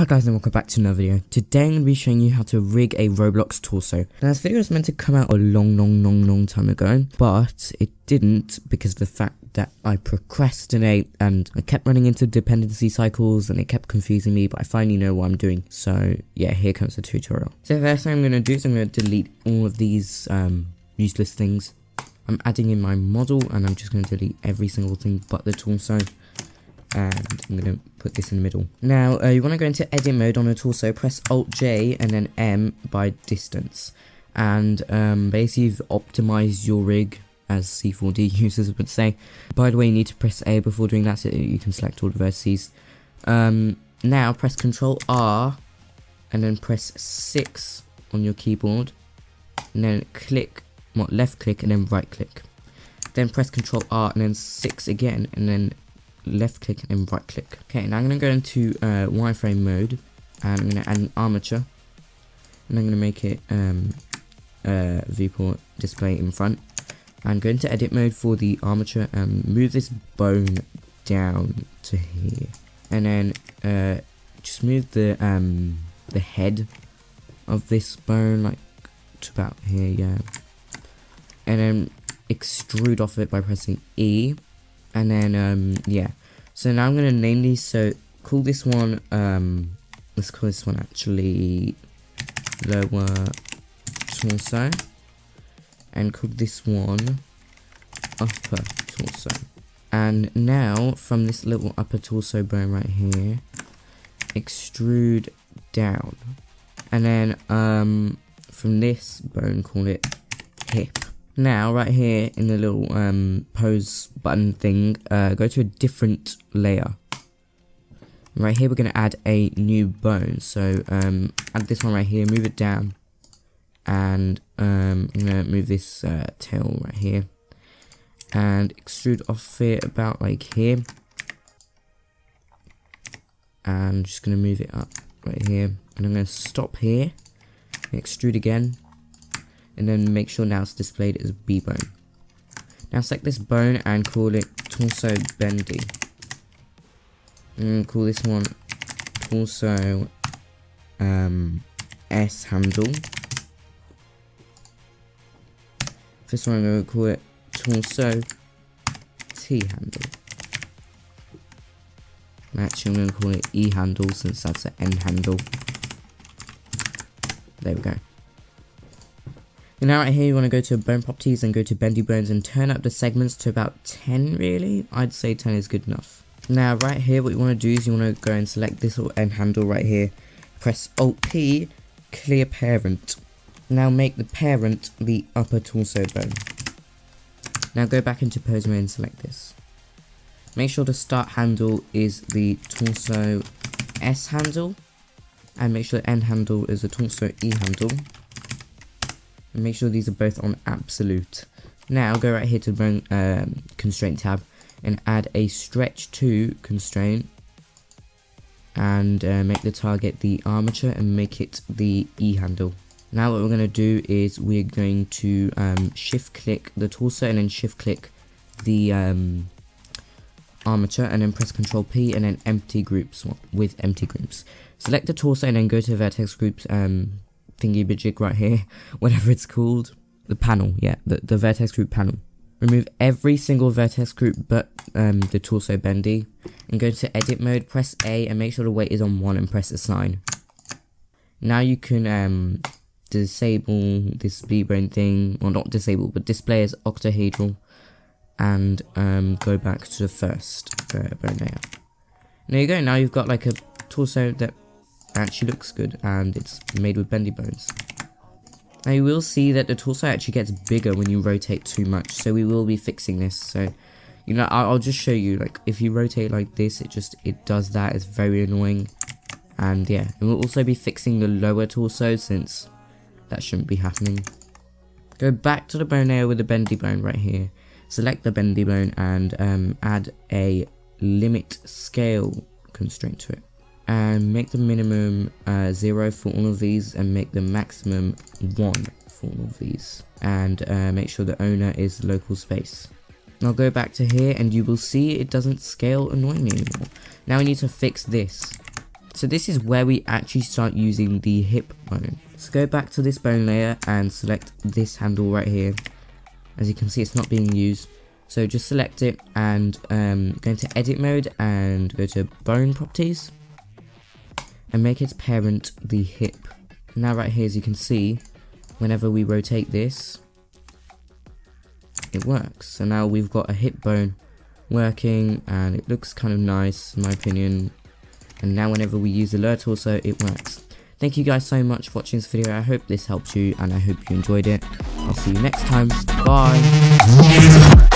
Hi guys and welcome back to another video. Today I'm going to be showing you how to rig a Roblox torso. Now this video was meant to come out a long long long long time ago, but it didn't because of the fact that I procrastinate and I kept running into dependency cycles and it kept confusing me, but I finally know what I'm doing. So yeah, here comes the tutorial. So the first thing I'm going to do is I'm going to delete all of these um, useless things. I'm adding in my model and I'm just going to delete every single thing but the torso and I'm going to put this in the middle. Now, uh, you want to go into edit mode on a torso, press Alt J and then M by distance. And um, basically, you've optimized your rig, as C4D users would say. By the way, you need to press A before doing that so you can select all the vertices. Um, now, press Control R and then press 6 on your keyboard. And then click, what, left click and then right click. Then press Control R and then 6 again and then left click and right click. Okay, now I'm going to go into uh, wireframe mode and I'm going to add an armature. And I'm going to make it um, uh, viewport display in front. And go into edit mode for the armature and move this bone down to here. And then uh, just move the um, the head of this bone like to about here yeah. And then extrude off it by pressing E. And then um yeah so now i'm gonna name these so call this one um let's call this one actually lower torso and call this one upper torso. And now from this little upper torso bone right here extrude down. And then um from this bone call it hip now, right here in the little um, pose button thing, uh, go to a different layer. Right here, we're going to add a new bone. So, um, add this one right here, move it down. And um, I'm going to move this uh, tail right here. And extrude off it about like here. And I'm just going to move it up right here. And I'm going to stop here. Extrude again and then make sure now it's displayed as B bone. Now select this bone and call it torso bendy. And call this one torso um, S handle. This one I'm going to call it torso T handle. Actually, I'm going to call it E handle since that's an N handle. There we go. Now right here you want to go to bone properties and go to bendy bones and turn up the segments to about 10 really. I'd say 10 is good enough. Now right here what you want to do is you want to go and select this little end handle right here. Press Alt P, clear parent. Now make the parent the upper torso bone. Now go back into pose mode and select this. Make sure the start handle is the torso S handle. And make sure the end handle is the torso E handle and make sure these are both on absolute. Now go right here to the um, constraint tab and add a stretch to constraint and uh, make the target the armature and make it the E handle. Now what we're going to do is we're going to um, shift click the torso and then shift click the um, armature and then press Control P and then empty groups with empty groups. Select the torso and then go to vertex groups um, thingy bajig right here, whatever it's called. The panel, yeah, the, the vertex group panel. Remove every single vertex group but um, the torso bendy. And go to edit mode, press A and make sure the weight is on 1 and press assign. Now you can um, disable this B-bone thing, well not disable, but display as octahedral. And um, go back to the first uh, layer. There you go, now you've got like a torso that actually looks good and it's made with bendy bones. Now you will see that the torso actually gets bigger when you rotate too much, so we will be fixing this. So, you know, I'll, I'll just show you, like, if you rotate like this, it just, it does that, it's very annoying. And yeah, and we'll also be fixing the lower torso since that shouldn't be happening. Go back to the bone layer with the bendy bone right here. Select the bendy bone and um, add a limit scale constraint to it and make the minimum uh, 0 for all of these and make the maximum 1 for all of these and uh, make sure the owner is local space. I'll go back to here and you will see it doesn't scale annoyingly anymore. Now we need to fix this. So this is where we actually start using the hip bone. So go back to this bone layer and select this handle right here. As you can see it's not being used. So just select it and um, go into edit mode and go to bone properties and make its parent the hip. Now right here as you can see, whenever we rotate this, it works. So now we've got a hip bone working and it looks kind of nice in my opinion. And now whenever we use the lure it works. Thank you guys so much for watching this video. I hope this helped you and I hope you enjoyed it. I'll see you next time. Bye.